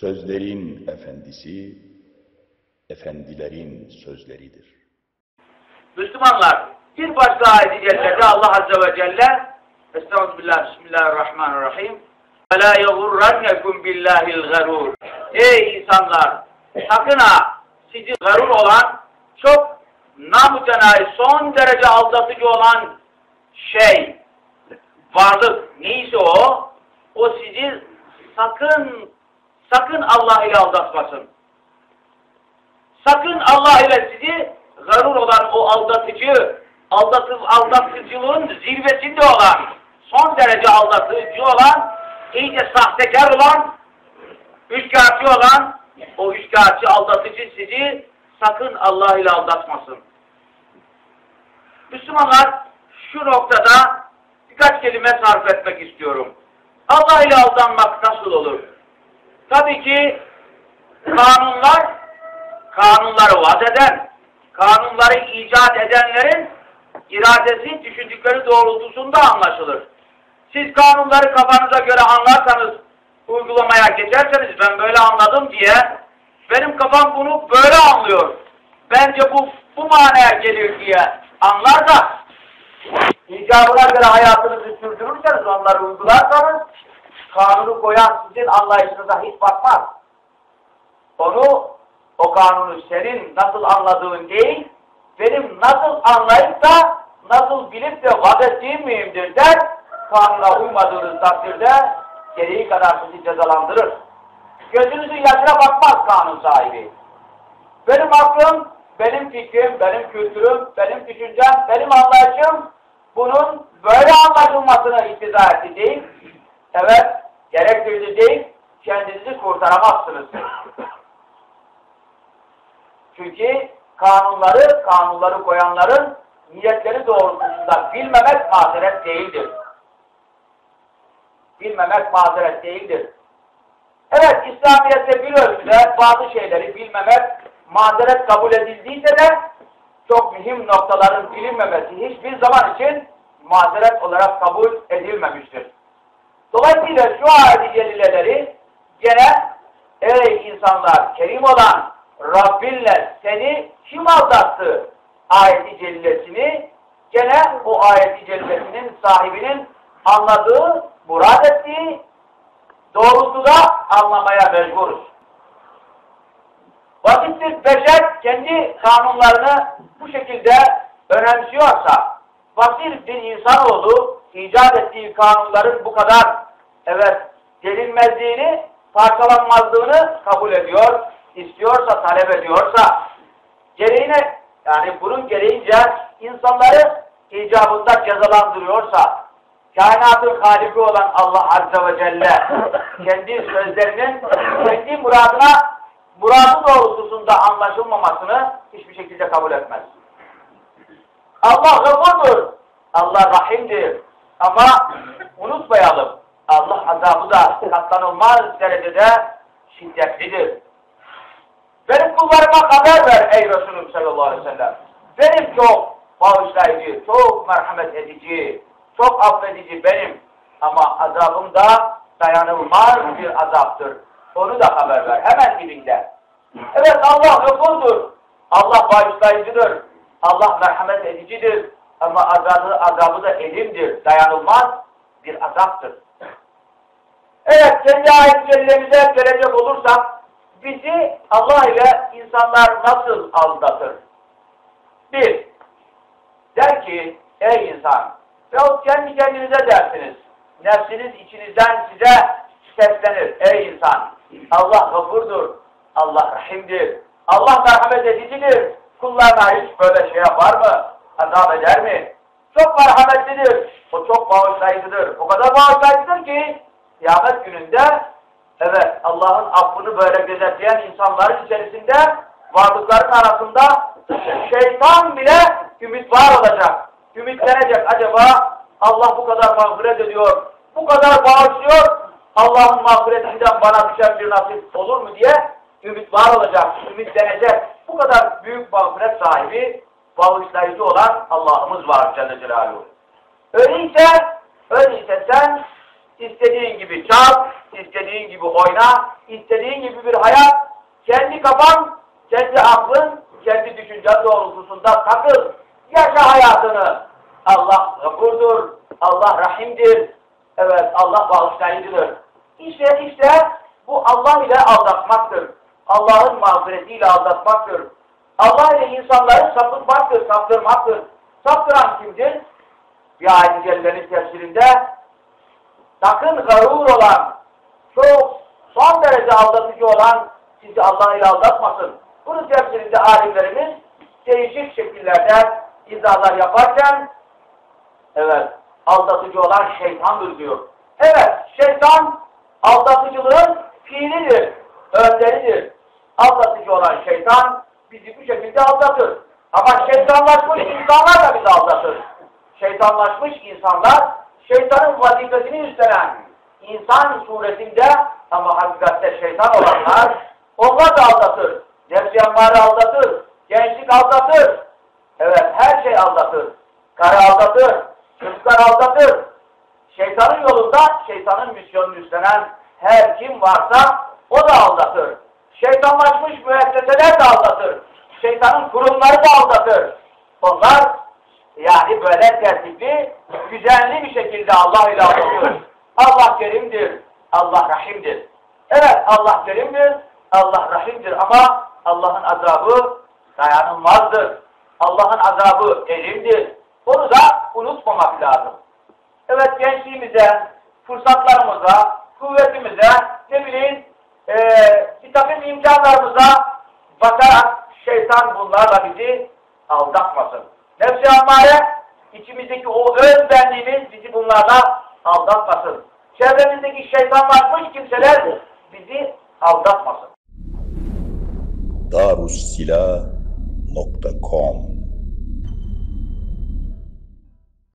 Sözlerin efendisi, efendilerin sözleridir. Müslümanlar, bir başka ayet-i cellede Allah Azze ve Celle Estağfirullah, Bismillahirrahmanirrahim Ve la yagurrannekum billahil garur Ey insanlar! Sakın ha! Sizi garur olan, çok namutenayi, son derece aldatıcı olan şey, varlık neyse o, o sizi sakın sakın Allah ile aldatmasın. Sakın Allah ile sizi garur olan o aldatıcı, aldatı, aldatıcılığın zirvesinde olan, son derece aldatıcı olan, iyice sahtekar olan, üçkağıtçı olan, o üçkağıtçı aldatıcı sizi sakın Allah ile aldatmasın. Müslümanlar şu noktada birkaç kelime sarf etmek istiyorum. Allah ile aldanmak nasıl olur? Tabii ki kanunlar, kanunları vaz eden, kanunları icat edenlerin iradesi düşündükleri doğrultusunda anlaşılır. Siz kanunları kafanıza göre anlarsanız, uygulamaya geçerseniz ben böyle anladım diye, benim kafam bunu böyle anlıyor. Bence bu, bu manaya gelir diye anlar da, icabına göre hayatınızı sürdürürseniz, onları uygularsanız, kanunu koyan sizin anlayışınıza hiç bakmaz. Onu, o kanunu senin nasıl anladığın değil, benim nasıl anlayıp da, nasıl bilip de vaz ettiğim mühimdir der, kanuna uymadığınız takdirde gereği kadar sizi cezalandırır. Gözünüzün yaşına bakmaz kanun sahibi. Benim aklım, benim fikrim, benim kültürüm, benim düşüncem, benim anlayışım bunun böyle anlaşılmasını iktiza etti. Evet, gerektirdi değil, kendinizi kurtaramazsınız. Çünkü kanunları, kanunları koyanların niyetleri doğrultusunda bilmemek mazeret değildir. Bilmemek mazeret değildir. Evet, İslamiyet'te bir ölçüde bazı şeyleri bilmemek mazeret kabul edildiyse de çok mühim noktaların bilinmemesi hiçbir zaman için mazeret olarak kabul edilmemiştir. Dolayısıyla şu ayet-i celileleri gene ey insanlar kerim olan Rabbinle seni kim aldattı ayet-i celilesini gene o ayet-i celilesinin sahibinin anladığı, murad ettiği doğrultuda anlamaya mecburuz. Vakittir beşer kendi kanunlarını bu şekilde önemsiyorsa, basir bir insanoğlu icat ettiği kanunların bu kadar evet gelinmezliğini, parçalanmazlığını kabul ediyor, istiyorsa, talep ediyorsa, gereğine yani bunun gereğince insanları icabında cezalandırıyorsa, kainatın haliki olan Allah Azze ve Celle kendi sözlerinin kendi muradına muradı doğrultusunda anlaşılmamasını hiçbir şekilde kabul etmez. Allah gafurdur. Allah rahimdir. Ama unutmayalım. Allah azabı da katlanılmaz derecede şiddetlidir. Benim kullarıma haber ver ey Resulüm sallallahu aleyhi ve sellem. Benim çok bağışlayıcı, çok merhamet edici, çok affedici benim. Ama azabım da dayanılmaz bir azaptır. Onu da haber ver. Hemen dibinde. Evet Allah gafurdur. Allah bağışlayıcıdır. Allah merhamet edicidir. Ama azabı, azabı da elimdir. Dayanılmaz bir azaptır. Evet kendi ayetlerimize gelecek olursak bizi Allah ile insanlar nasıl aldatır? Bir, der ki ey insan yahut kendi kendinize dersiniz. Nefsiniz içinizden size seslenir. Ey insan Allah gafurdur. Allah rahimdir. Allah merhamet edicidir. Kullarına hiç böyle şey yapar mı? Azap eder mi? Çok merhametlidir. O çok bağışlayıcıdır. O kadar bağışlayıcıdır ki kıyamet gününde evet Allah'ın affını böyle gözetleyen insanların içerisinde varlıkların arasında şeytan bile ümit var olacak. Ümitlenecek. Acaba Allah bu kadar mağfiret ediyor, bu kadar bağışlıyor, Allah'ın mağfiretinden bana düşen bir nasip olur mu diye ümit var olacak, ümitlenecek. Bu kadar büyük mağfiret sahibi, bağışlayıcı olan Allah'ımız var Celle Celaluhu. Öyleyse, öyleyse sen istediğin gibi çal, istediğin gibi oyna, istediğin gibi bir hayat, kendi kafan, kendi aklın, kendi düşüncen doğrultusunda takıl. Yaşa hayatını. Allah gafurdur, Allah rahimdir. Evet, Allah bağışlayıcıdır. İşte işte bu Allah ile aldatmaktır. Allah'ın mağfiretiyle aldatmaktır. Allah ile insanları sapıtmaktır, saptırmaktır. Saptıran kimdir? Bir ayet-i cellenin tefsirinde sakın garur olan, çok son derece aldatıcı olan sizi Allah ile aldatmasın. Bunun tefsirinde alimlerimiz değişik şekillerde izahlar yaparken evet aldatıcı olan şeytandır diyor. Evet şeytan aldatıcılığın fiilidir, önderidir. Aldatıcı olan şeytan bizi bu şekilde aldatır. Ama şeytanlaşmış insanlar da bizi aldatır. Şeytanlaşmış insanlar şeytanın vazifesini üstlenen insan suretinde ama hakikatte şeytan olanlar onlar da aldatır. Nefsi emmare aldatır. Gençlik aldatır. Evet her şey aldatır. Karı aldatır. Çocuklar aldatır. Şeytanın yolunda şeytanın misyonunu üstlenen her kim varsa o da aldatır. Şeytanlaşmış müesseseler de aldatır. Şeytanın kurumları da aldatır. Onlar yani böyle tertipli, düzenli bir şekilde Allah ile aldatıyor. Allah kerimdir, Allah rahimdir. Evet Allah kerimdir, Allah rahimdir ama Allah'ın azabı dayanılmazdır. Allah'ın azabı elimdir. Onu da unutmamak lazım. Evet gençliğimize, fırsatlarımıza, kuvvetimize, ne bileyim e, bir takım imkanlarımıza bakarak şeytan bunlarla bizi aldatmasın. Nefsi ammare içimizdeki o öz benliğimiz bizi bunlarla aldatmasın. Çevremizdeki şeytanlaşmış kimseler bizi aldatmasın. darussilah.com